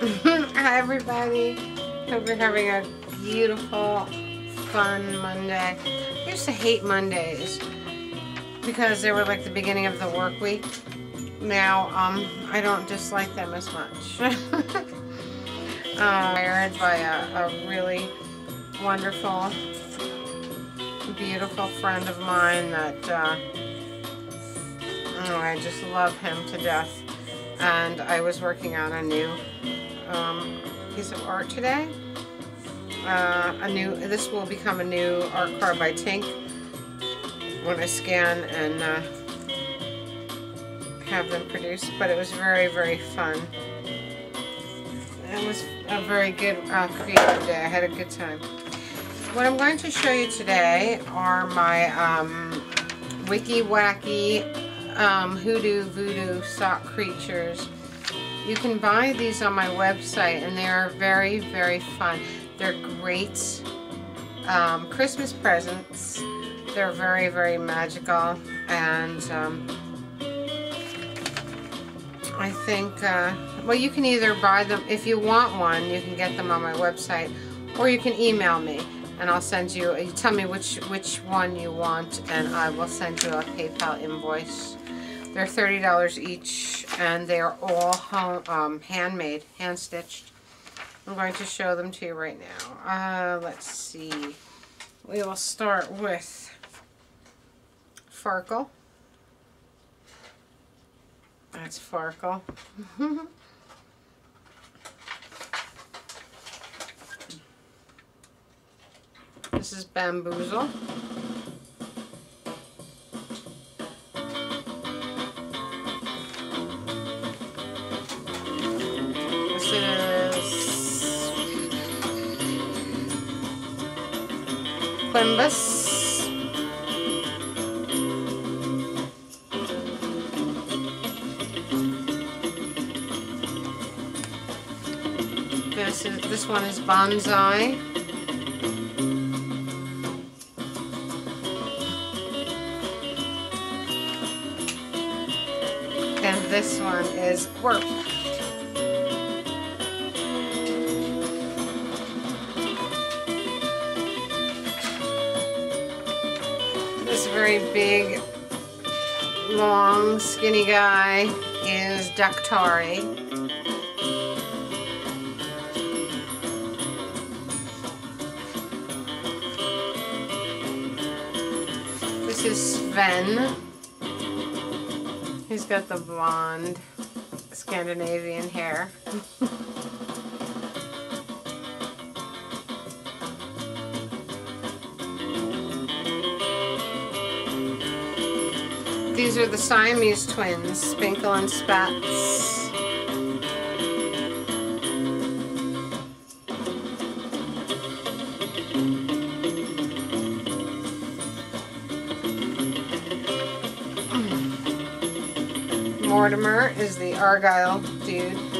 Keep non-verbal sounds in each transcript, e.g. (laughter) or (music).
(laughs) Hi everybody. Hope you're having a beautiful, fun Monday. I used to hate Mondays because they were like the beginning of the work week. Now, um, I don't dislike them as much. (laughs) hired by a, a really wonderful, beautiful friend of mine that uh, oh, I just love him to death. And I was working on a new um, piece of art today. Uh, a new. This will become a new art card by Tink when I scan and uh, have them produced. But it was very, very fun. It was a very good uh, creative day. I had a good time. What I'm going to show you today are my um, Wiccy Wacky um, Hoodoo Voodoo Sock Creatures you can buy these on my website and they are very, very fun. They're great um, Christmas presents. They're very, very magical and um, I think, uh, well you can either buy them, if you want one, you can get them on my website or you can email me and I'll send you, you tell me which, which one you want and I will send you a PayPal invoice. They're $30 each and they're all home, um, handmade, hand stitched. I'm going to show them to you right now. Uh, let's see. We will start with Farkle. That's Farkle. (laughs) this is Bamboozle. Quimbus. This is this one is bonsai. And this one is work. Very big, long, skinny guy is Daktari. This is Sven. He's got the blonde Scandinavian hair. (laughs) These are the Siamese twins, Spinkle and Spats. Hmm. Mortimer is the Argyle dude.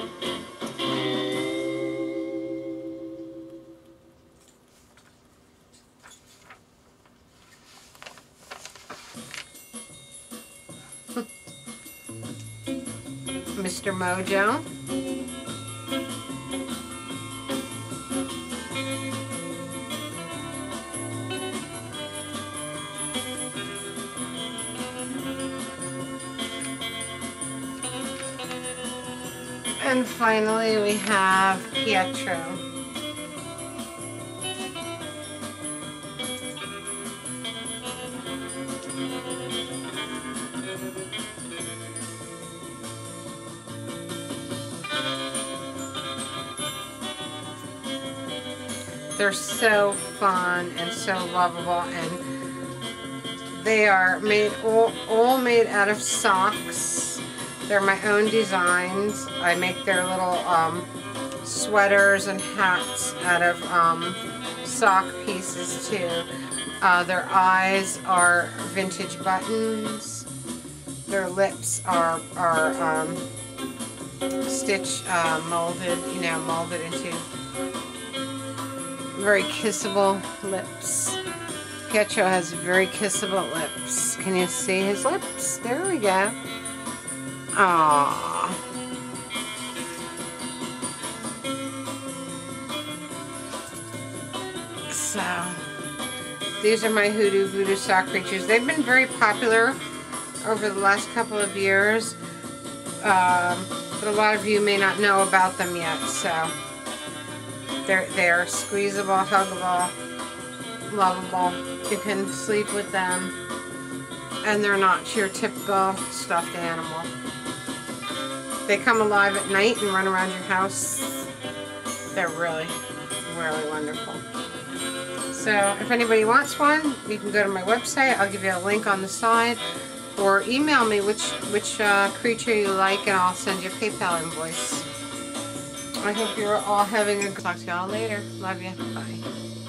Mr. Mojo. And finally we have Pietro. They're so fun and so lovable and they are made all, all made out of socks They're my own designs. I make their little um, sweaters and hats out of um, sock pieces too. Uh, their eyes are vintage buttons. Their lips are, are um, stitch uh, molded, you know, molded into very kissable lips. Getcho has very kissable lips. Can you see his lips? There we go. Aww. So, these are my Hoodoo Voodoo sock creatures. They've been very popular over the last couple of years, um, but a lot of you may not know about them yet, so they're, they're squeezable, huggable, lovable. You can sleep with them, and they're not your typical stuffed animal. They come alive at night and run around your house. They're really, really wonderful. So if anybody wants one, you can go to my website. I'll give you a link on the side. Or email me which, which uh, creature you like and I'll send you a PayPal invoice. I hope you're all having a good talk to y'all later. Love you. Bye.